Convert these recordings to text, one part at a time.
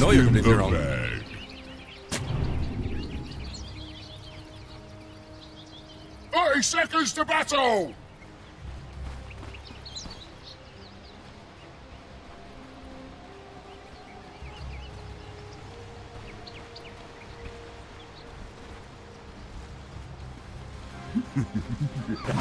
know you're completely wrong. Bag. Thirty seconds to battle.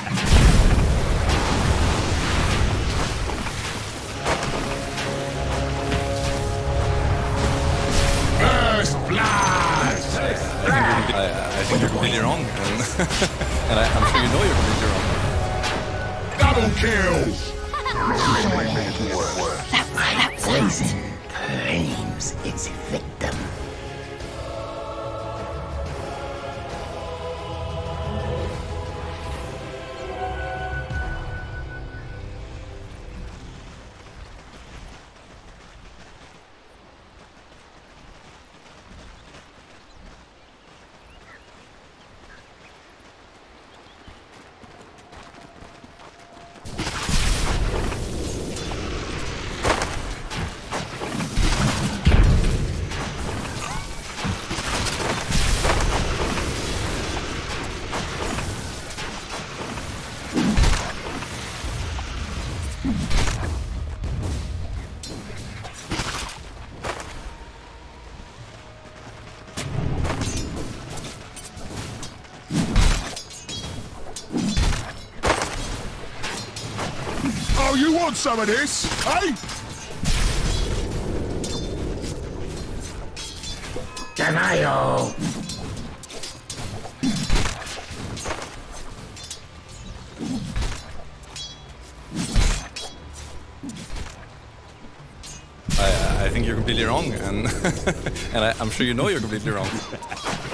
want some of this, eh? Denial. I, I think you're completely wrong, and, and I, I'm sure you know you're completely wrong.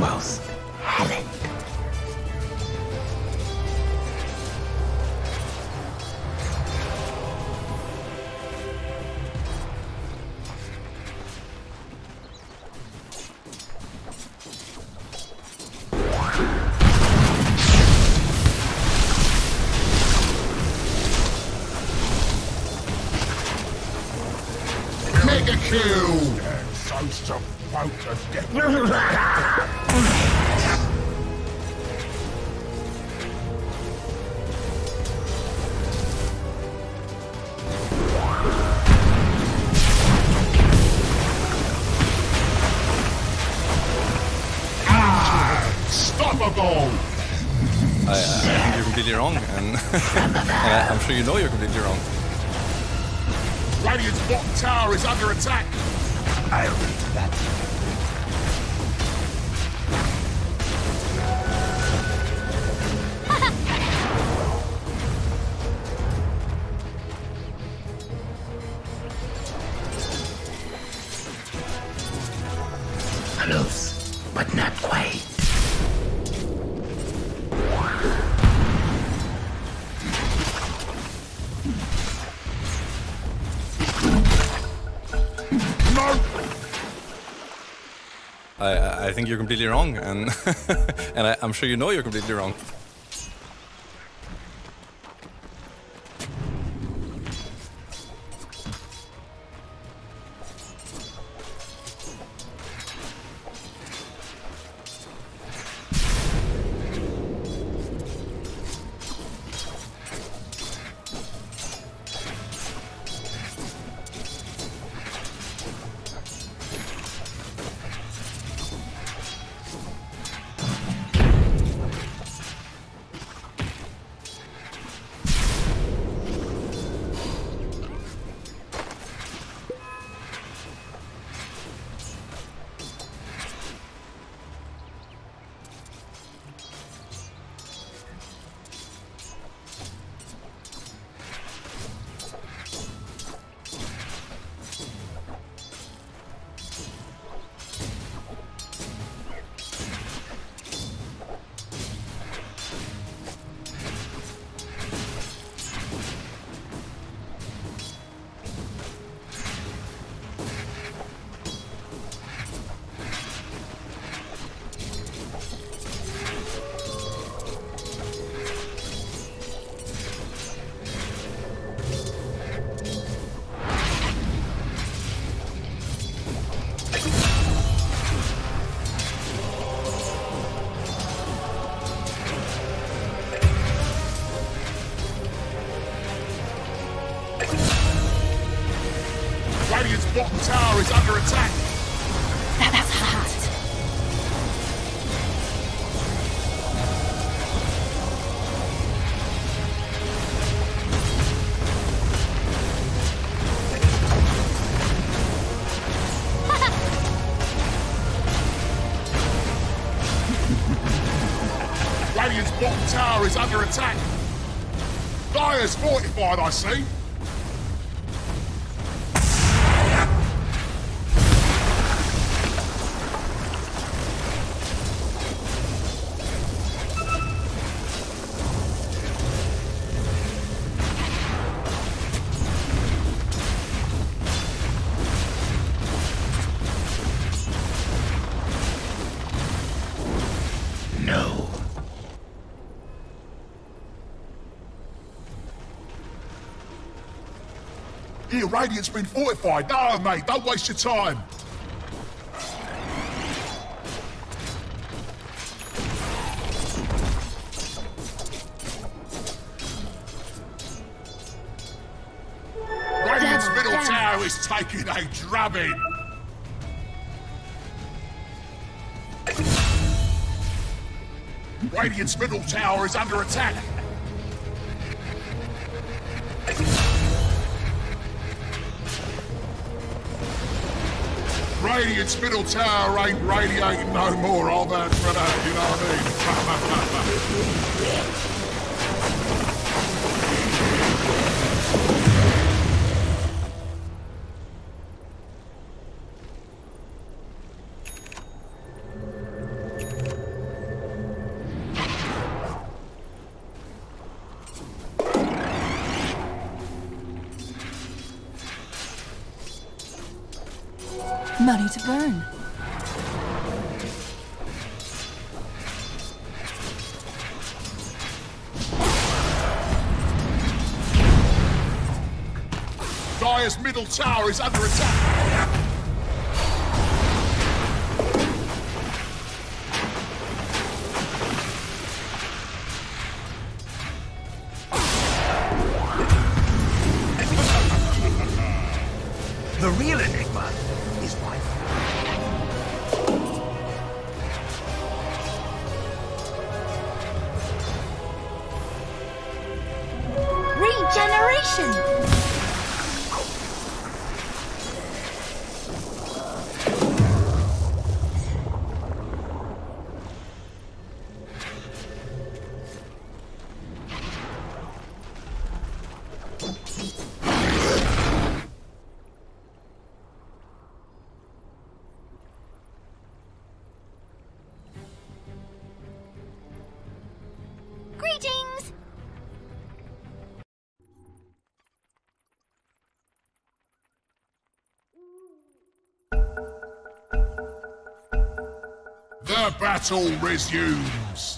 worse. Sure you know you're think you're completely wrong, and, and I, I'm sure you know you're completely wrong. Dire's I see. No. Here, Radiant's been fortified. No, mate, don't waste your time. Radiant's middle tower is taking a drubbing. Radiant's middle tower is under attack. Radiant's middle tower ain't radiating no more. All that for that, you know what I mean? Money to burn. Dire's middle tower is under attack. The battle resumes.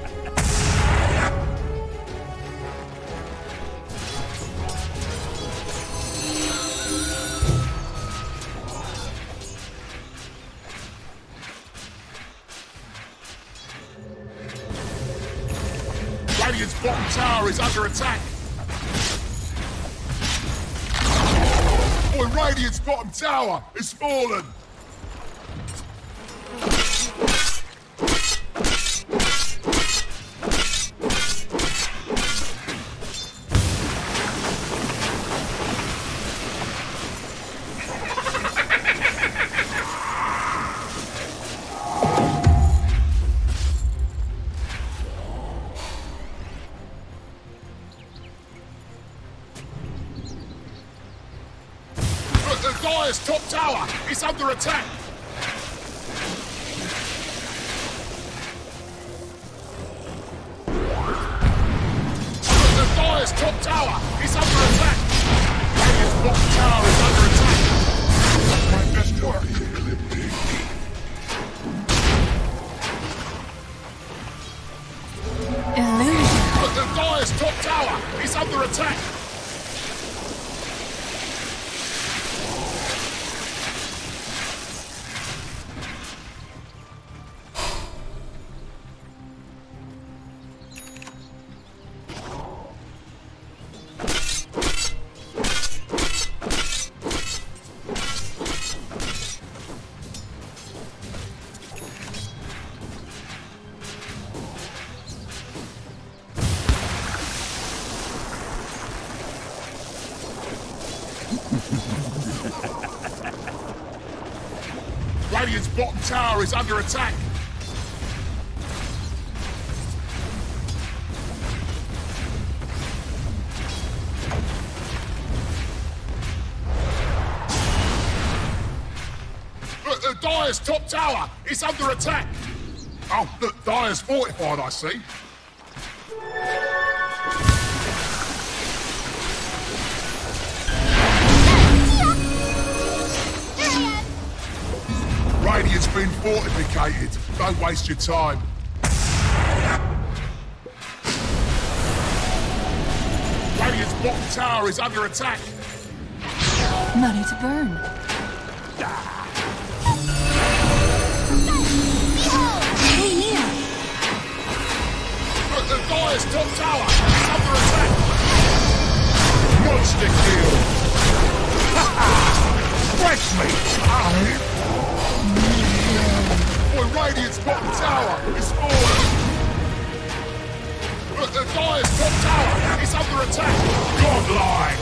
Tower is under attack. Boy, Radiant's bottom tower is fallen. Top tower is under attack. Radiant's bottom tower is under attack. My best work. Illusion. The Dire's top tower is under attack. Tower is under attack. Look, the Dire's top tower is under attack. Oh, look, Dire's fortified, I see. Radiant's been fortificated. Don't waste your time. Radiant's bottom tower is under attack. Money to burn. Look, the Dire's top tower is under attack. Monster kill. Fresh meat. Oh. Boy, Radiant's bottom tower is falling. Look, the Dire's top tower is under attack. Godlike.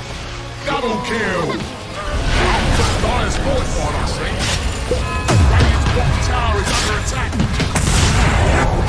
Double kill. The Dire's fortified, I see. Radiant's bottom tower is under attack.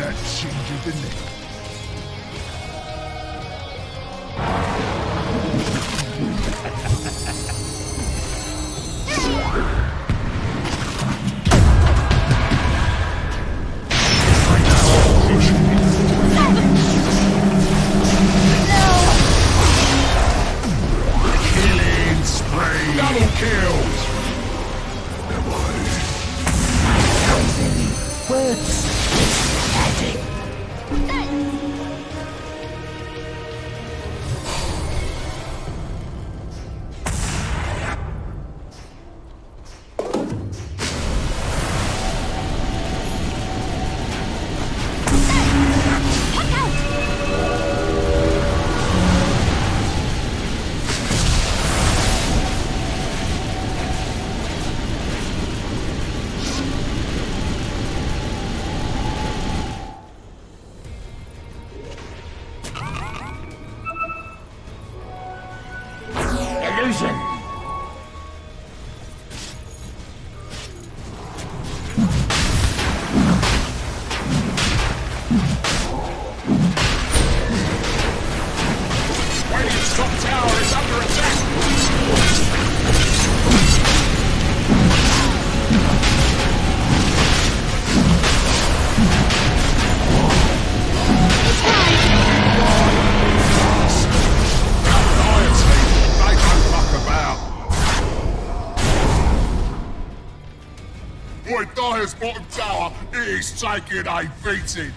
That ginger, didn't it? Illusion. Is taking a beating.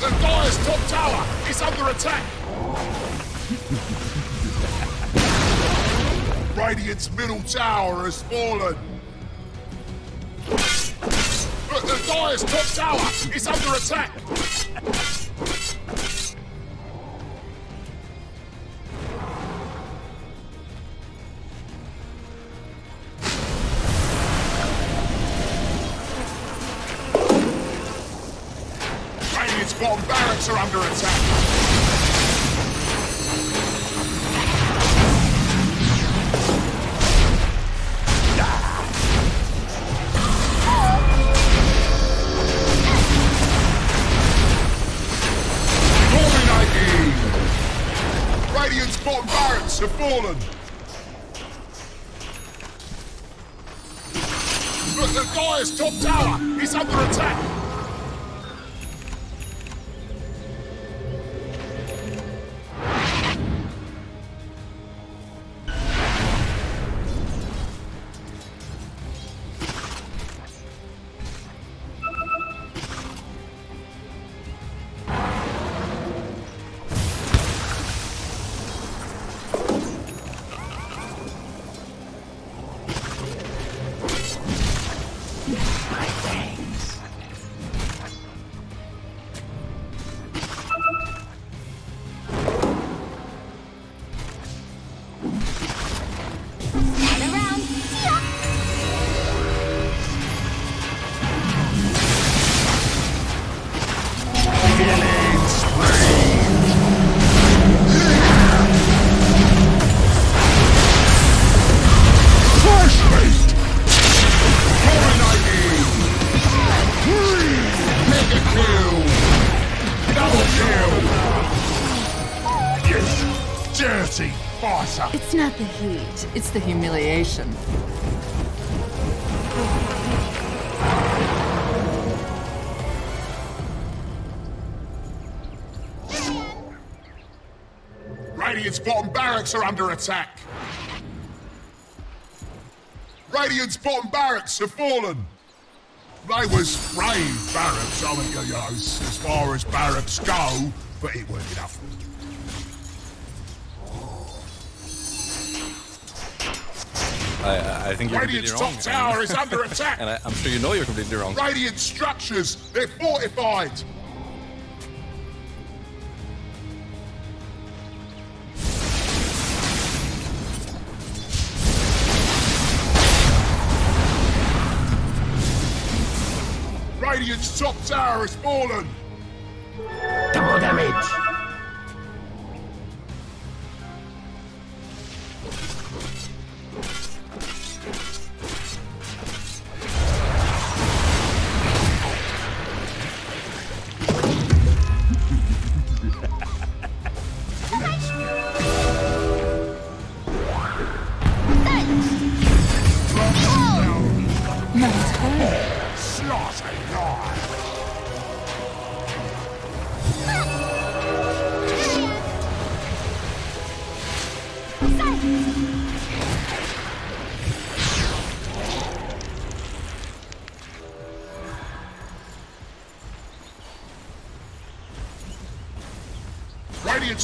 The Dire's top tower is under attack! Radiant's middle tower has fallen! Look, the Dire's top tower is under attack! Radiant's bottom barracks have fallen! Look, the Dire's top tower is under attack! It's the humiliation. Radiant's bottom barracks are under attack! Radiant's bottom barracks have fallen! They was brave barracks, as far as barracks go, but it weren't enough. I, I think you're Radiant's completely wrong. top tower is under attack. and I, am sure you know you're completely wrong. Radiant structures, they're fortified. Radiant's top tower has fallen. Double damage.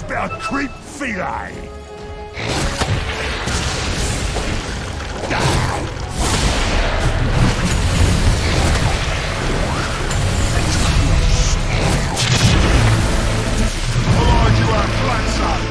Kill. Norse about creep filet. Elijah and Blanchard.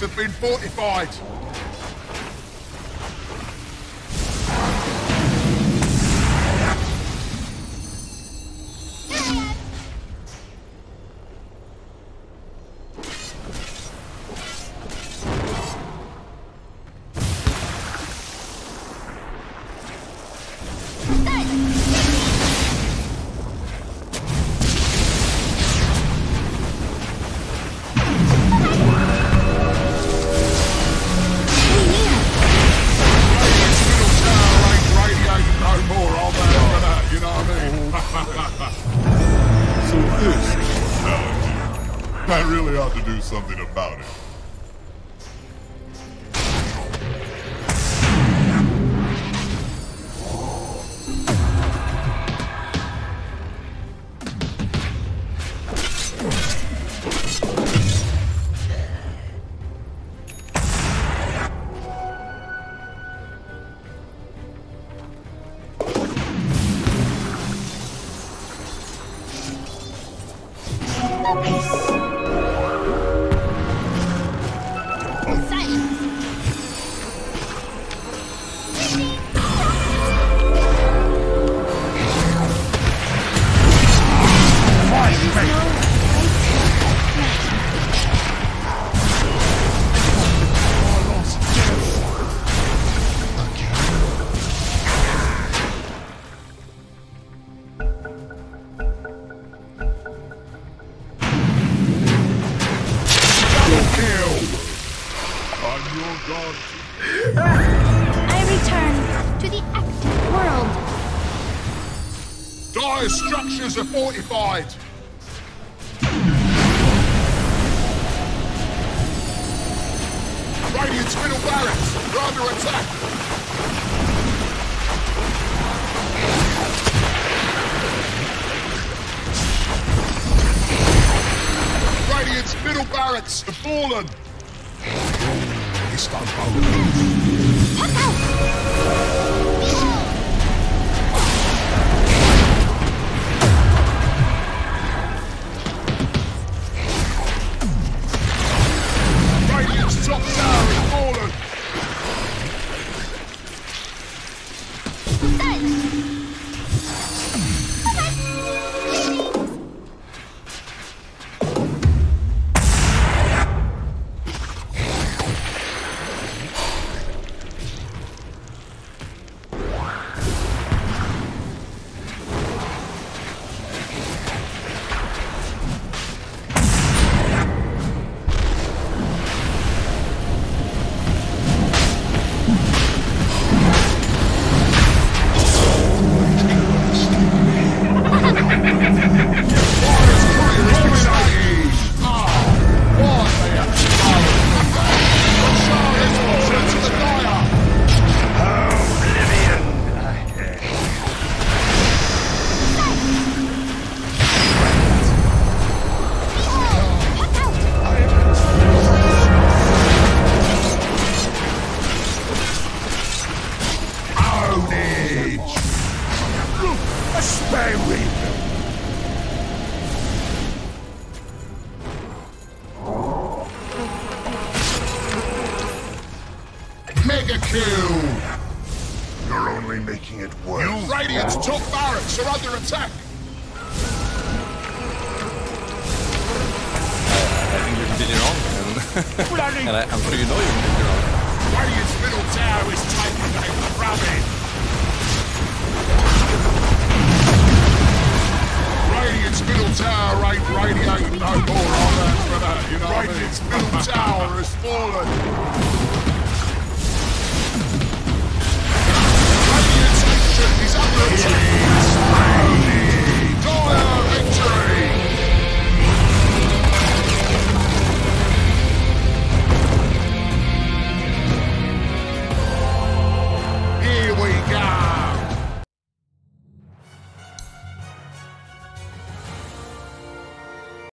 Have been fortified. I really ought to do something about it. Your god. I return to the active world. Dire structures are fortified! Radiant's middle barracks are under attack! Radiant's middle barracks have fallen! It's not Mega kill! You're only making it worse. Radiant's top barracks are under attack! I think you're completely wrong, and, and I, I'm sure you know you're completely wrong. Radiant's middle tower is taking a rabbit! Radiant's middle tower ain't radiating no more on that for that, you know what I mean? Radiant's middle tower has fallen! the chain!